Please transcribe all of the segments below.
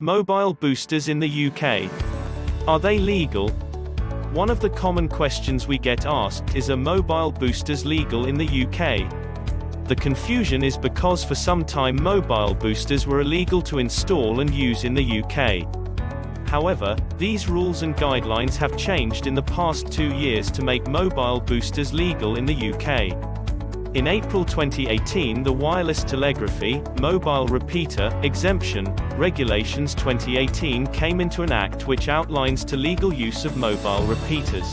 Mobile boosters in the UK. Are they legal? One of the common questions we get asked is are mobile boosters legal in the UK? The confusion is because for some time mobile boosters were illegal to install and use in the UK. However, these rules and guidelines have changed in the past two years to make mobile boosters legal in the UK. In April 2018 the Wireless Telegraphy, Mobile Repeater, Exemption, Regulations 2018 came into an act which outlines to legal use of mobile repeaters.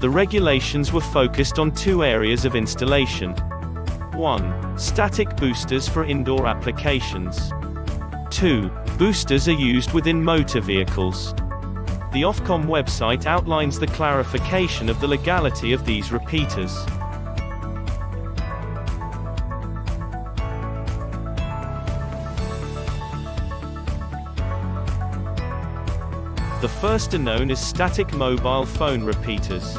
The regulations were focused on two areas of installation. 1. Static boosters for indoor applications. 2. Boosters are used within motor vehicles. The Ofcom website outlines the clarification of the legality of these repeaters. The first are known as static mobile phone repeaters.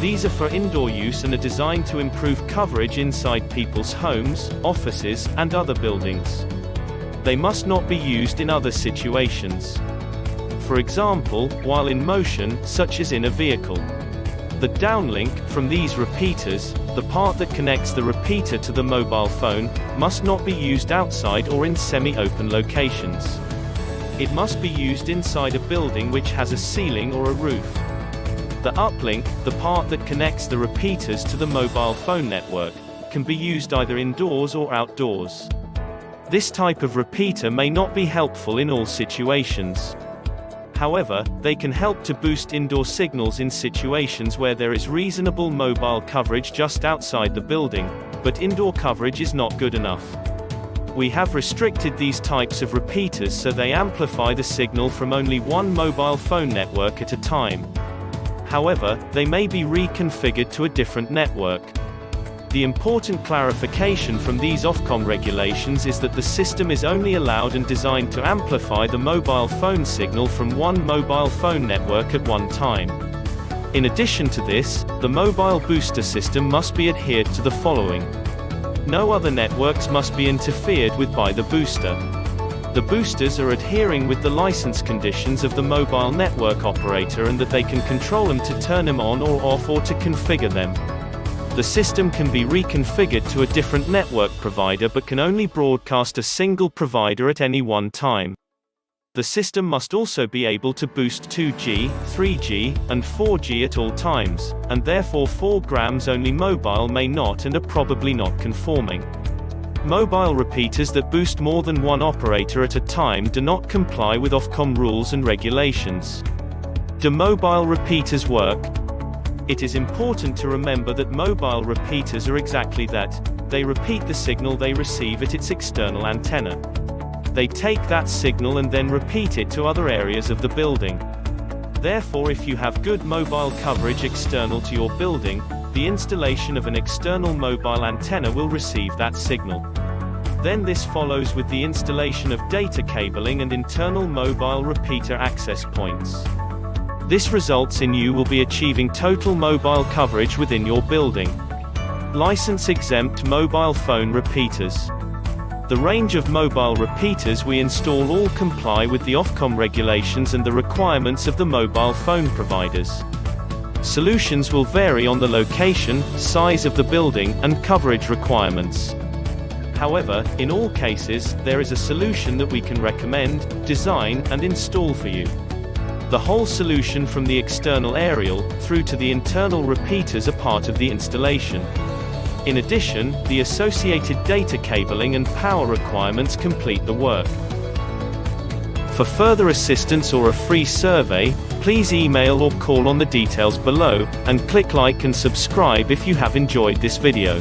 These are for indoor use and are designed to improve coverage inside people's homes, offices, and other buildings. They must not be used in other situations. For example, while in motion, such as in a vehicle. The downlink, from these repeaters, the part that connects the repeater to the mobile phone, must not be used outside or in semi-open locations. It must be used inside a building which has a ceiling or a roof. The uplink, the part that connects the repeaters to the mobile phone network, can be used either indoors or outdoors. This type of repeater may not be helpful in all situations. However, they can help to boost indoor signals in situations where there is reasonable mobile coverage just outside the building, but indoor coverage is not good enough. We have restricted these types of repeaters so they amplify the signal from only one mobile phone network at a time. However, they may be reconfigured to a different network. The important clarification from these Ofcom regulations is that the system is only allowed and designed to amplify the mobile phone signal from one mobile phone network at one time. In addition to this, the mobile booster system must be adhered to the following. No other networks must be interfered with by the booster. The boosters are adhering with the license conditions of the mobile network operator and that they can control them to turn them on or off or to configure them. The system can be reconfigured to a different network provider but can only broadcast a single provider at any one time. The system must also be able to boost 2G, 3G, and 4G at all times, and therefore 4 grams only mobile may not and are probably not conforming. Mobile repeaters that boost more than one operator at a time do not comply with Ofcom rules and regulations. Do mobile repeaters work? It is important to remember that mobile repeaters are exactly that, they repeat the signal they receive at its external antenna. They take that signal and then repeat it to other areas of the building. Therefore if you have good mobile coverage external to your building, the installation of an external mobile antenna will receive that signal. Then this follows with the installation of data cabling and internal mobile repeater access points. This results in you will be achieving total mobile coverage within your building. License exempt mobile phone repeaters. The range of mobile repeaters we install all comply with the Ofcom regulations and the requirements of the mobile phone providers. Solutions will vary on the location, size of the building, and coverage requirements. However, in all cases, there is a solution that we can recommend, design, and install for you. The whole solution from the external aerial, through to the internal repeaters are part of the installation. In addition, the associated data cabling and power requirements complete the work. For further assistance or a free survey, please email or call on the details below, and click like and subscribe if you have enjoyed this video.